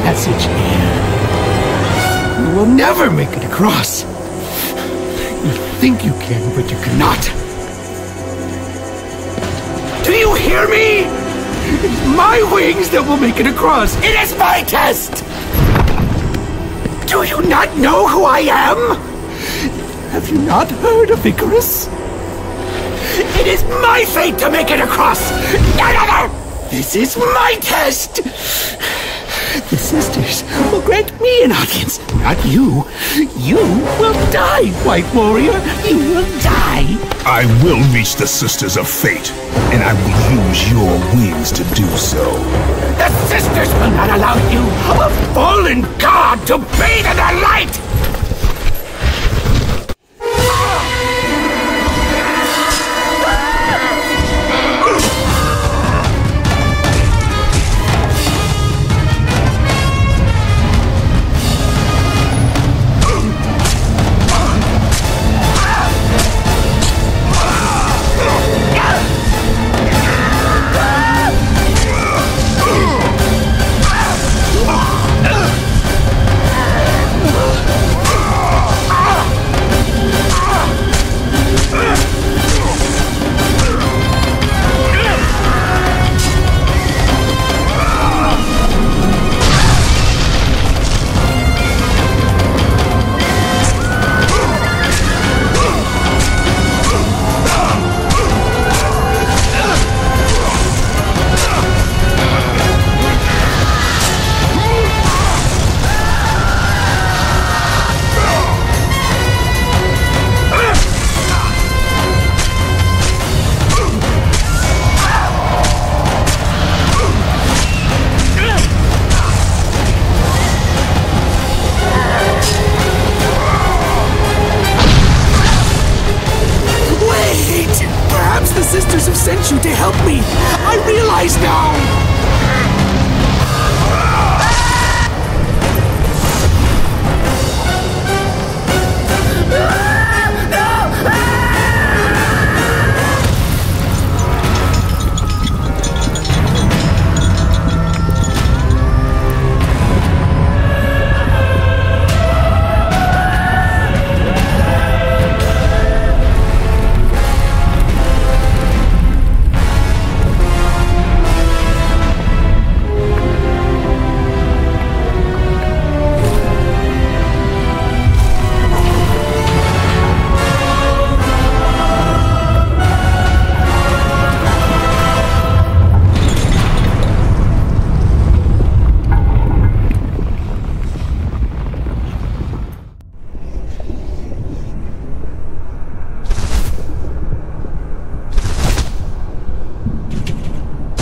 passage. You will never make it across. You think you can, but you cannot. Do you hear me? It's my wings that will make it across. It is my test! Do you not know who I am? Have you not heard of Icarus? It is my fate to make it across! This is my test! The sisters will grant me an audience, not you. You will die, White Warrior. You will die. I will reach the Sisters of Fate, and I will use your wings to do so. The sisters will not allow you, a fallen god, to bathe in their light!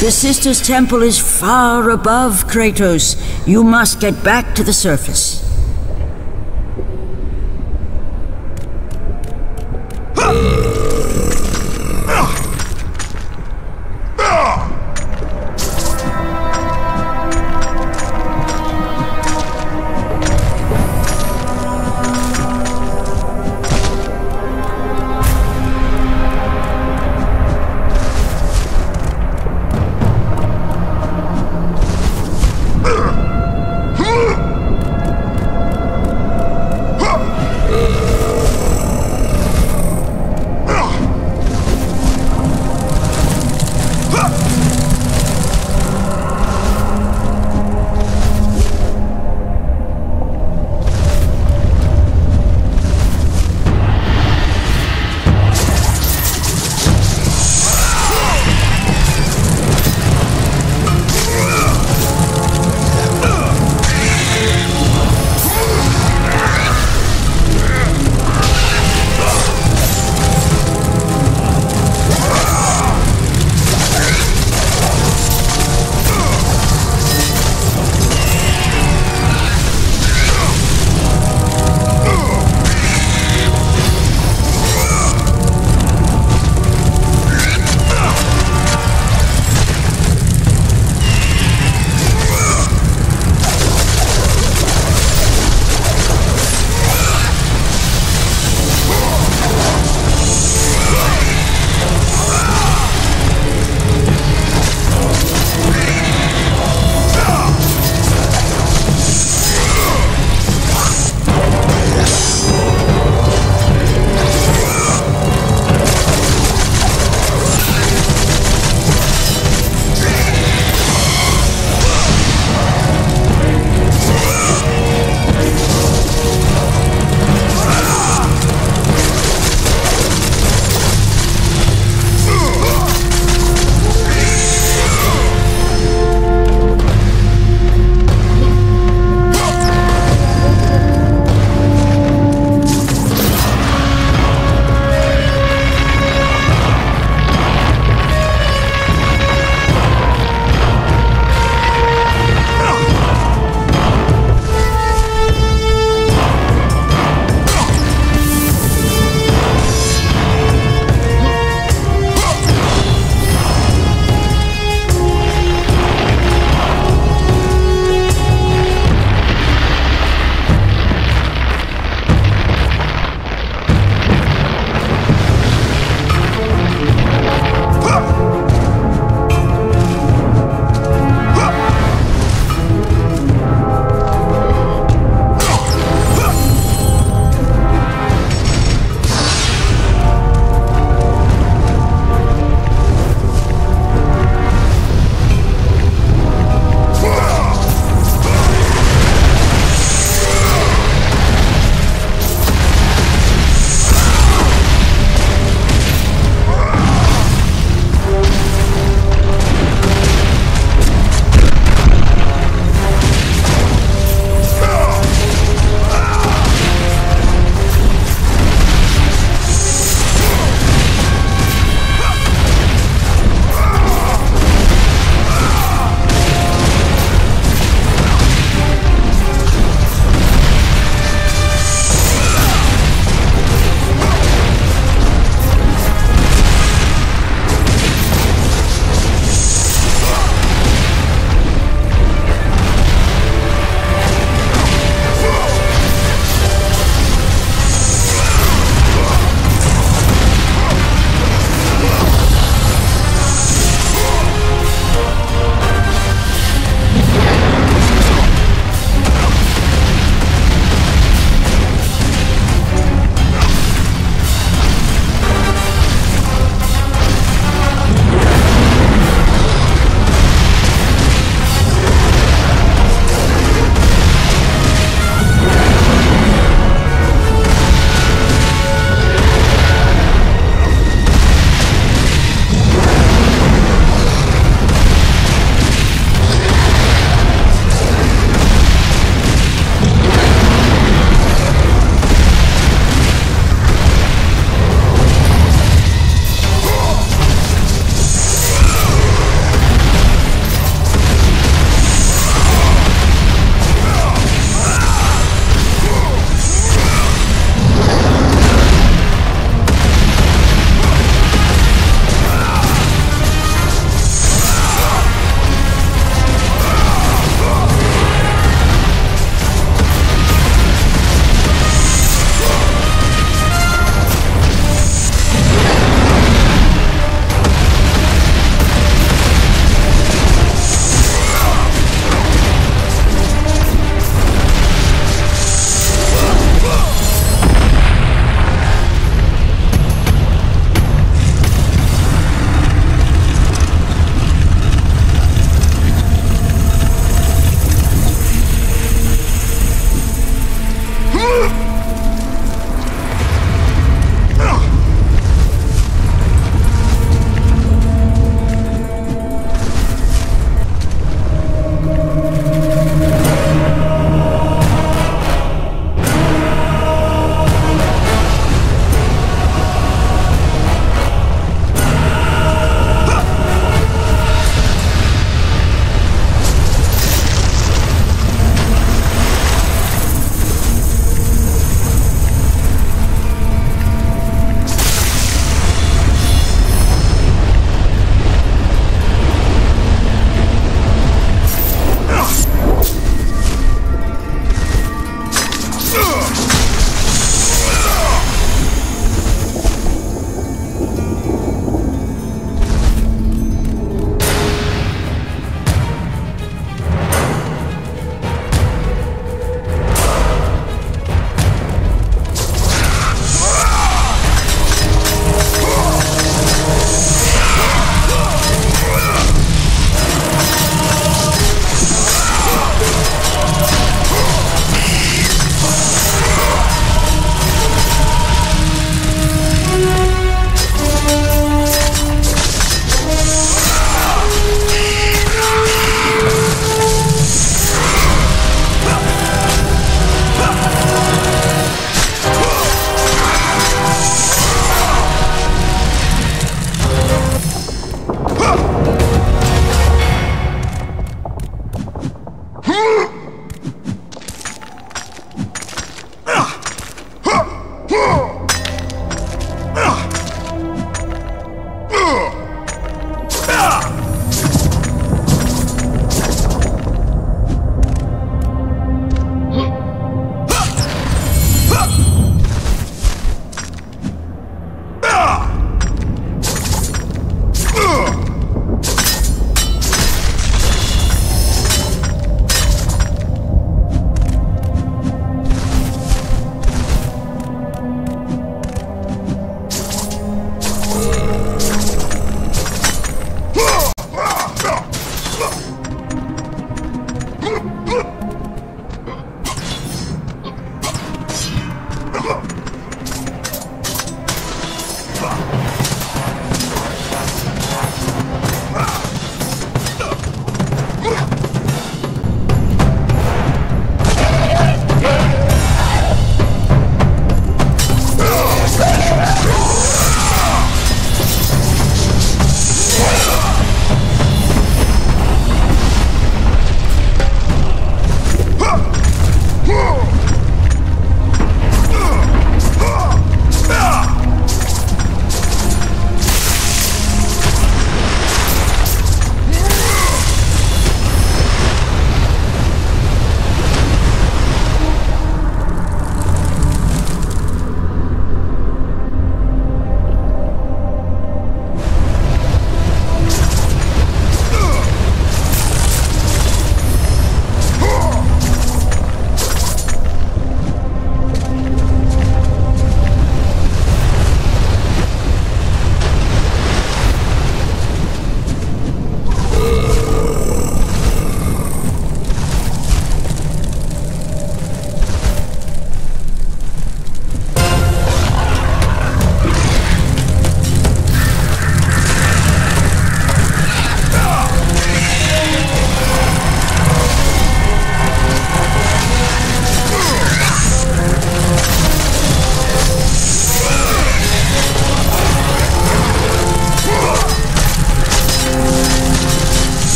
The Sisters' Temple is far above Kratos. You must get back to the surface.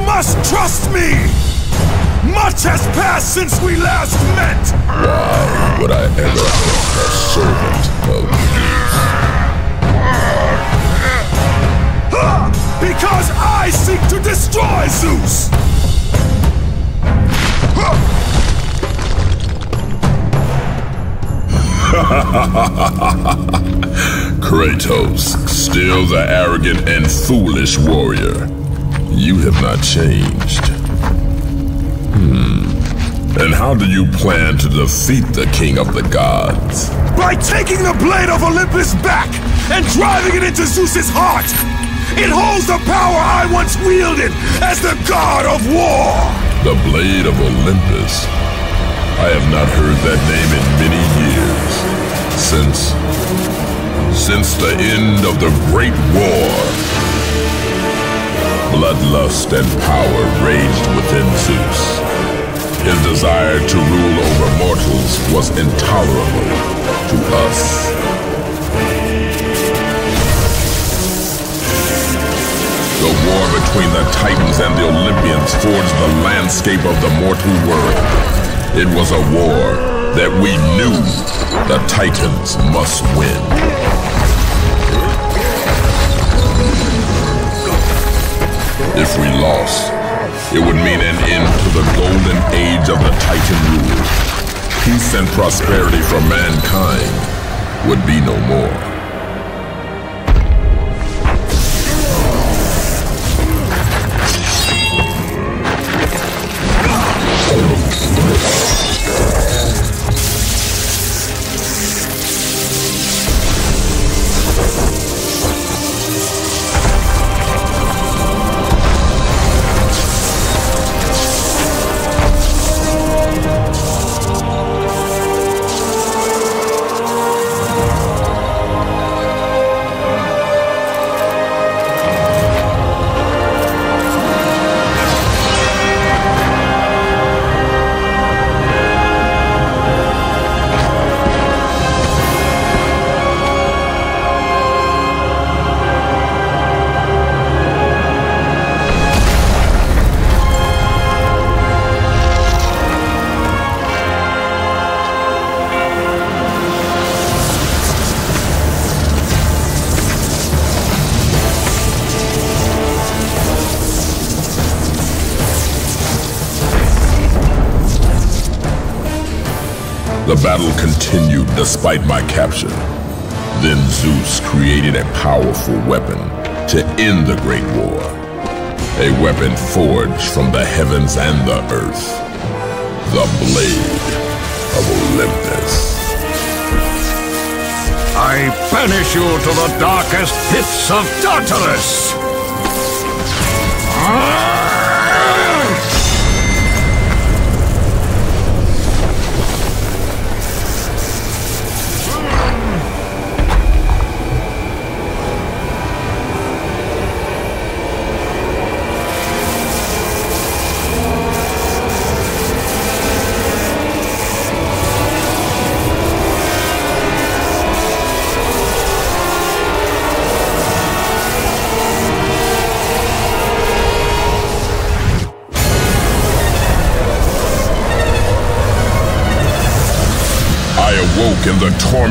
You must trust me! Much has passed since we last met! Why would I ever help a servant of Ha! Because I seek to destroy Zeus! Kratos, still the arrogant and foolish warrior. You have not changed. Hmm. And how do you plan to defeat the King of the Gods? By taking the Blade of Olympus back and driving it into Zeus's heart! It holds the power I once wielded as the God of War! The Blade of Olympus? I have not heard that name in many years. Since... Since the end of the Great War. Bloodlust and power raged within Zeus. His desire to rule over mortals was intolerable to us. The war between the Titans and the Olympians forged the landscape of the mortal world. It was a war that we knew the Titans must win. If we lost, it would mean an end to the golden age of the Titan rule. Peace and prosperity for mankind would be no more. Despite my capture. Then Zeus created a powerful weapon to end the Great War. A weapon forged from the heavens and the earth. The Blade of Olympus. I banish you to the darkest pits of Tartarus!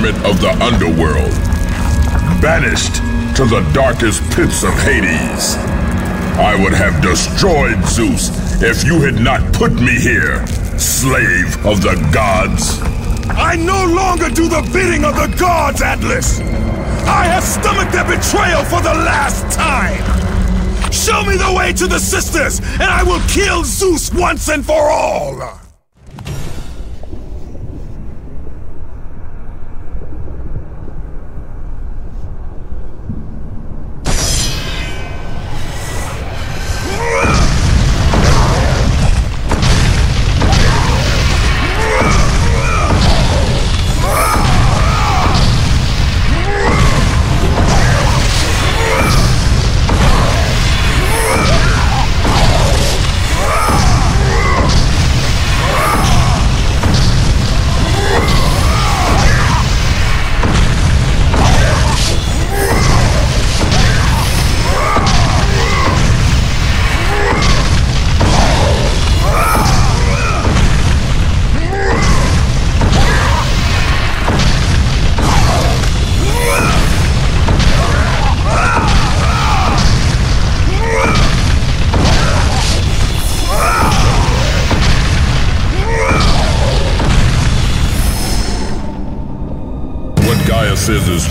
Torment of the underworld, banished to the darkest pits of Hades. I would have destroyed Zeus if you had not put me here, slave of the gods. I no longer do the bidding of the gods, Atlas! I have stomached their betrayal for the last time! Show me the way to the sisters, and I will kill Zeus once and for all!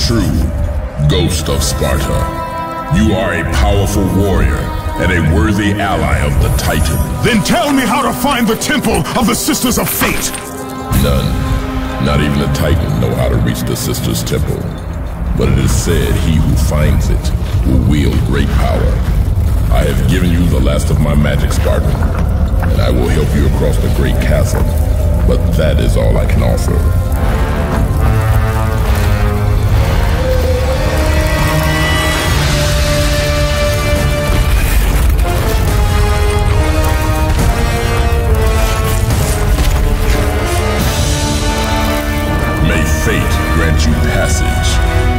True, Ghost of Sparta. You are a powerful warrior and a worthy ally of the Titan. Then tell me how to find the Temple of the Sisters of Fate! None. Not even the Titan know how to reach the Sisters' Temple. But it is said he who finds it will wield great power. I have given you the last of my magic, Spartan, and I will help you across the great chasm. But that is all I can offer. Fate grant you passage,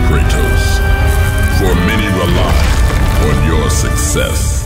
Kratos. For many rely on your success.